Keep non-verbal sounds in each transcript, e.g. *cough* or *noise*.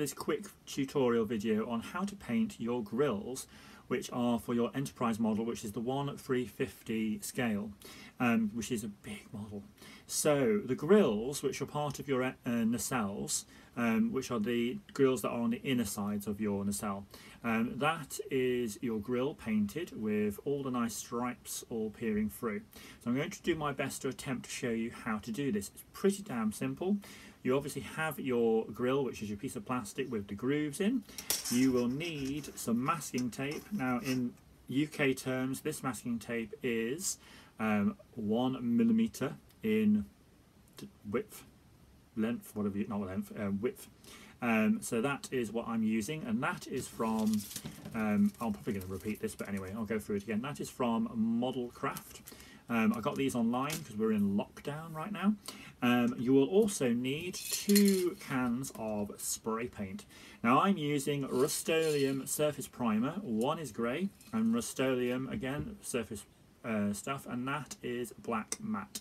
this quick tutorial video on how to paint your grills which are for your enterprise model which is the 1 350 scale um, which is a big model. So the grills which are part of your uh, nacelles um, which are the grills that are on the inner sides of your nacelle um, that is your grill painted with all the nice stripes all peering through. So I'm going to do my best to attempt to show you how to do this. It's pretty damn simple. You obviously have your grill, which is your piece of plastic with the grooves in. You will need some masking tape. Now in UK terms, this masking tape is um, one millimeter in width, length, whatever you, not length, uh, width. Um, so that is what I'm using, and that is from, um, I'm probably going to repeat this, but anyway, I'll go through it again. That is from Modelcraft. Um, I got these online because we're in lockdown right now. Um, you will also need two cans of spray paint. Now I'm using Rust-Oleum Surface Primer. One is grey, and Rust-Oleum, again, surface uh, stuff, and that is black matte.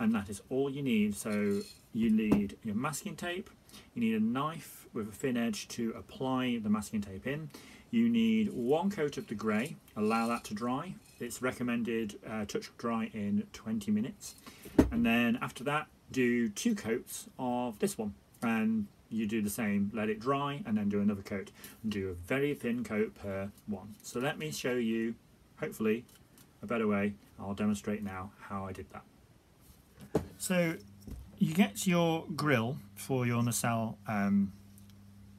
And that is all you need. So you need your masking tape, you need a knife with a thin edge to apply the masking tape in. You need one coat of the grey, allow that to dry. It's recommended uh, touch dry in 20 minutes. And then after that, do two coats of this one. And you do the same, let it dry and then do another coat. And do a very thin coat per one. So let me show you, hopefully, a better way. I'll demonstrate now how I did that. So you get your grill for your nacelle um,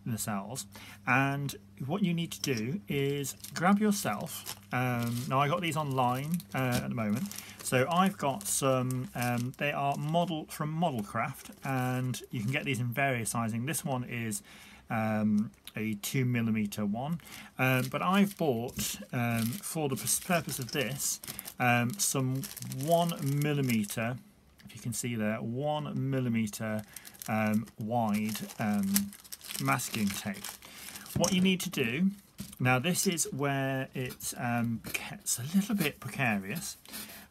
nacelles and what you need to do is grab yourself um, now I got these online uh, at the moment. So I've got some um, they are model from Modelcraft and you can get these in various sizing. This one is um, a two millimeter one um, but I've bought um, for the purpose of this um, some one millimeter if you can see there, one millimeter um, wide um, masking tape. What you need to do, now this is where it um, gets a little bit precarious,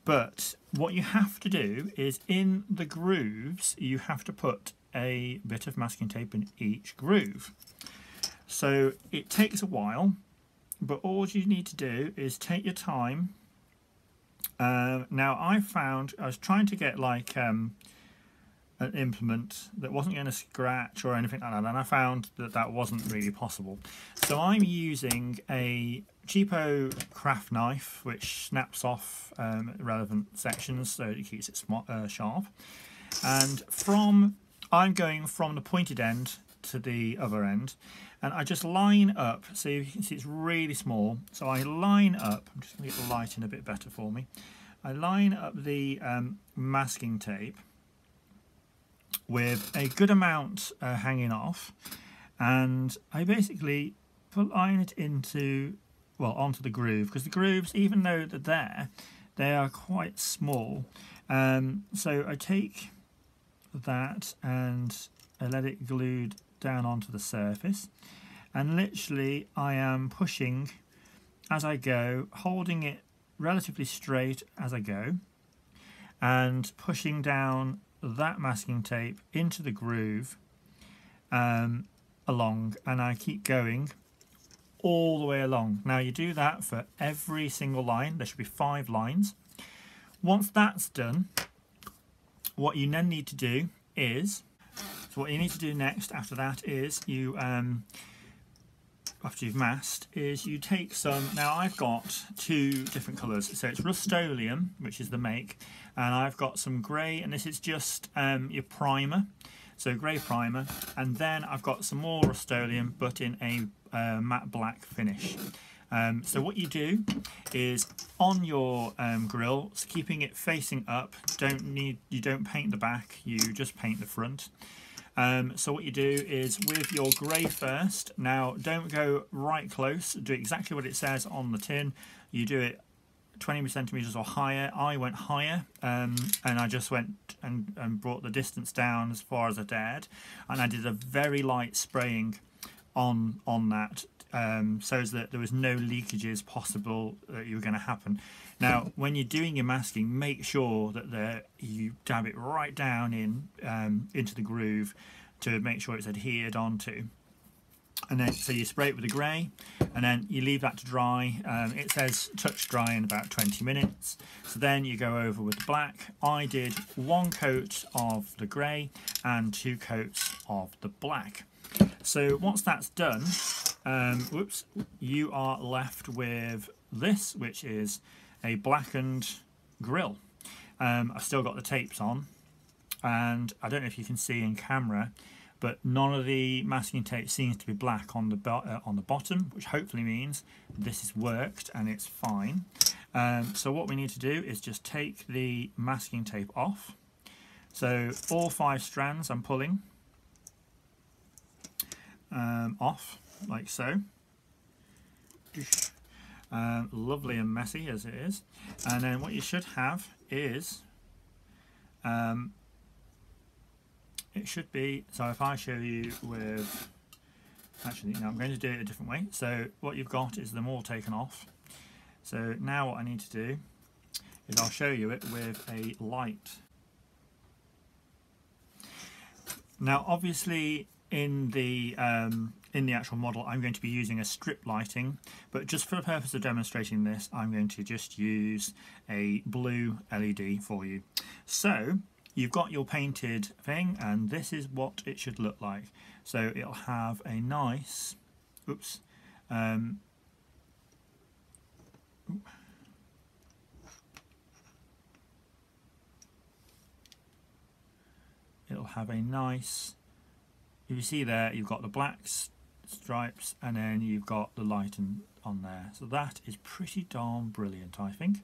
but what you have to do is in the grooves, you have to put a bit of masking tape in each groove. So it takes a while, but all you need to do is take your time uh, now I found I was trying to get like um, an implement that wasn't going to scratch or anything like that, and I found that that wasn't really possible. So I'm using a cheapo craft knife which snaps off um, relevant sections so it keeps it uh, sharp. And from I'm going from the pointed end to the other end. And I just line up so you can see it's really small. So I line up I'm just to get the light in a bit better for me. I line up the um, masking tape with a good amount uh, hanging off. And I basically put line it into well onto the groove because the grooves even though they're there they are quite small. Um, so I take that and I let it glued down onto the surface and literally I am pushing as I go holding it relatively straight as I go and pushing down that masking tape into the groove um, along and I keep going all the way along. Now you do that for every single line. There should be five lines. Once that's done, what you then need to do is so what you need to do next after that is you, um, after you've masked, is you take some, now I've got two different colours, so it's Rust-Oleum, which is the make, and I've got some grey, and this is just um, your primer, so grey primer, and then I've got some more Rust-Oleum, but in a uh, matte black finish. Um, so what you do is on your um, grill, keeping it facing up, don't need you don't paint the back, you just paint the front. Um, so what you do is with your grey first, now don't go right close, do exactly what it says on the tin. You do it 20 centimetres or higher. I went higher um, and I just went and, and brought the distance down as far as I dared. And I did a very light spraying on, on that um, so that there was no leakages possible that you were going to happen. Now, when you're doing your masking, make sure that you dab it right down in um, into the groove to make sure it's adhered onto. and then so you spray it with the grey and then you leave that to dry. Um, it says touch dry in about 20 minutes. So then you go over with the black. I did one coat of the grey and two coats of the black. So once that's done um, whoops you are left with this which is a blackened grill um, I've still got the tapes on and I don't know if you can see in camera but none of the masking tape seems to be black on the uh, on the bottom, which hopefully means this has worked and it's fine. Um, so what we need to do is just take the masking tape off. So all five strands I'm pulling um, off, like so. Um, lovely and messy as it is. And then what you should have is um, it should be, so if I show you with, actually no I'm going to do it a different way. So what you've got is them all taken off. So now what I need to do is I'll show you it with a light. Now obviously in the um, in the actual model I'm going to be using a strip lighting but just for the purpose of demonstrating this I'm going to just use a blue LED for you. So you've got your painted thing and this is what it should look like. So it'll have a nice, oops, um, it'll have a nice, if you see there, you've got the black stripes and then you've got the light on there. So that is pretty darn brilliant, I think.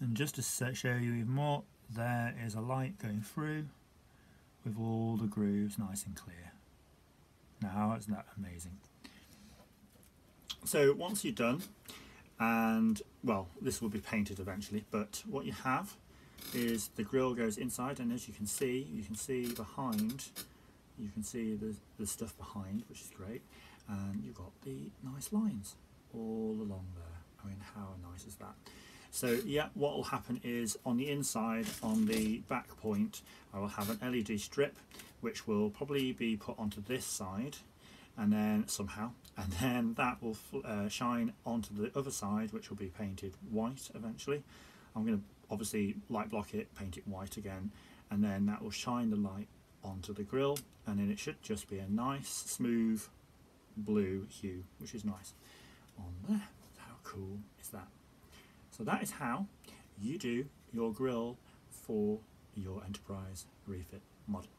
And just to show you even more, there is a light going through with all the grooves nice and clear. Now isn't that amazing? So once you're done, and well this will be painted eventually, but what you have is the grill goes inside and as you can see, you can see behind, you can see the, the stuff behind which is great and you've got the nice lines all along there. I mean how nice is that? So yeah, what will happen is on the inside, on the back point, I will have an LED strip, which will probably be put onto this side, and then somehow, *laughs* and then that will uh, shine onto the other side, which will be painted white eventually. I'm going to obviously light block it, paint it white again, and then that will shine the light onto the grill, and then it should just be a nice, smooth blue hue, which is nice on there. How cool is that? So that is how you do your grill for your enterprise refit model.